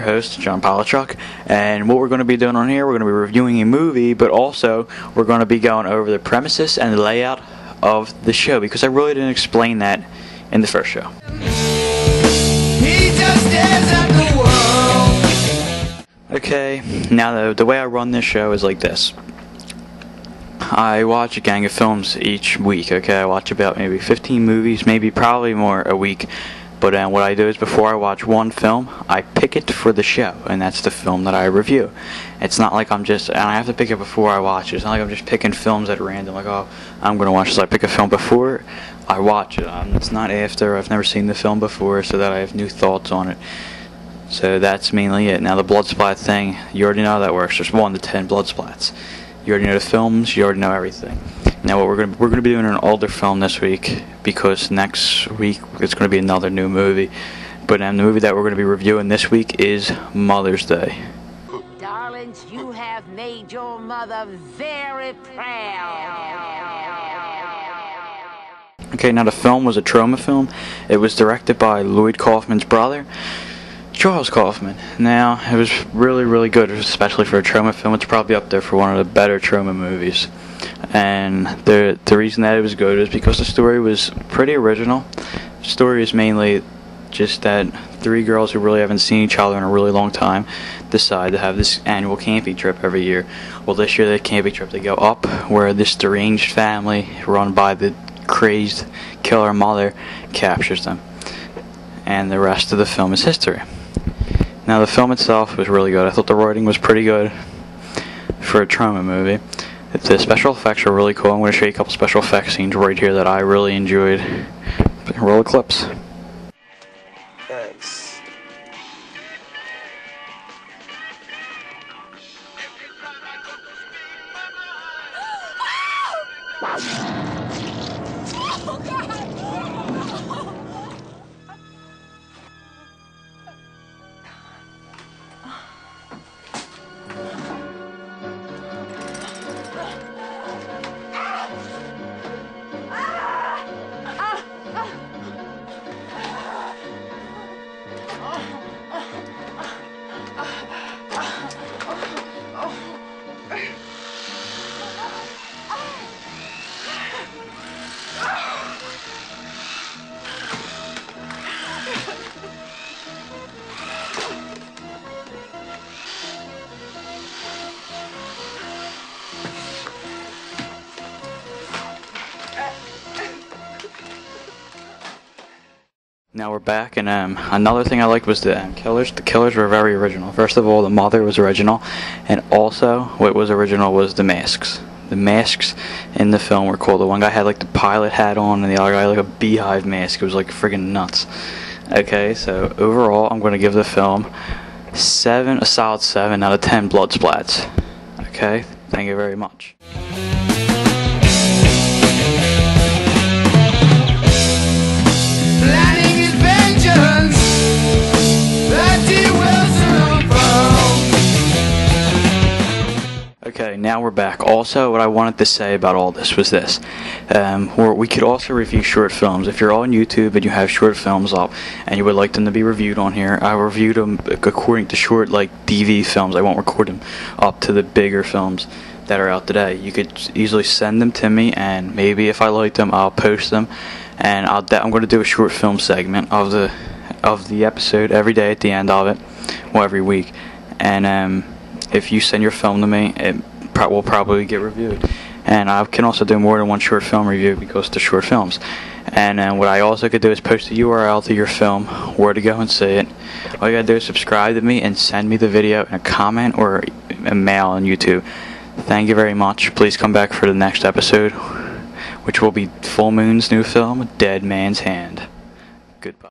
Your host, John Polachuk, and what we're going to be doing on here, we're going to be reviewing a movie, but also we're going to be going over the premises and the layout of the show because I really didn't explain that in the first show. Okay, now the, the way I run this show is like this. I watch a gang of films each week, okay? I watch about maybe 15 movies, maybe probably more a week. But uh, what I do is before I watch one film, I pick it for the show, and that's the film that I review. It's not like I'm just, and I have to pick it before I watch it. It's not like I'm just picking films at random, like, oh, I'm going to watch this. I pick a film before I watch it. Um, it's not after. I've never seen the film before, so that I have new thoughts on it. So that's mainly it. Now, the blood splat thing, you already know how that works. There's 1 to 10 blood splats. You already know the films, you already know everything. Now, what we're gonna we're gonna be doing an older film this week because next week it's gonna be another new movie. But um, the movie that we're gonna be reviewing this week is Mother's Day. Darlings, you have made your mother very proud. Okay, now the film was a Troma film. It was directed by Lloyd Kaufman's brother. Charles Kaufman. Now, it was really, really good, especially for a Troma film. It's probably up there for one of the better Troma movies. And the the reason that it was good is because the story was pretty original. The story is mainly just that three girls who really haven't seen each other in a really long time decide to have this annual camping trip every year. Well, this year, the camping trip, they go up where this deranged family run by the crazed killer mother captures them. And the rest of the film is history. Now the film itself was really good. I thought the writing was pretty good for a Troma movie. The special effects are really cool. I'm going to show you a couple special effects scenes right here that I really enjoyed. Roll the clips. Thanks. Oh, Now we're back, and um, another thing I liked was the um, killers. The killers were very original. First of all, the mother was original, and also what was original was the masks. The masks in the film were cool. The one guy had like the pilot hat on, and the other guy like a beehive mask. It was like friggin' nuts. Okay, so overall, I'm going to give the film seven, a solid seven out of ten blood splats. Okay, thank you very much. Now we're back. Also, what I wanted to say about all this was this: um, we could also review short films. If you're on YouTube and you have short films up, and you would like them to be reviewed on here, I reviewed them according to short, like DV films. I won't record them up to the bigger films that are out today. You could easily send them to me, and maybe if I like them, I'll post them. And I'll I'm going to do a short film segment of the of the episode every day at the end of it, or every week. And um, if you send your film to me, it pro- will probably get reviewed. And I can also do more than one short film review because they're short films. And then what I also could do is post the URL to your film, where to go and see it. All you gotta do is subscribe to me and send me the video in a comment or a mail on YouTube. Thank you very much. Please come back for the next episode, which will be Full Moon's new film, Dead Man's Hand. Goodbye.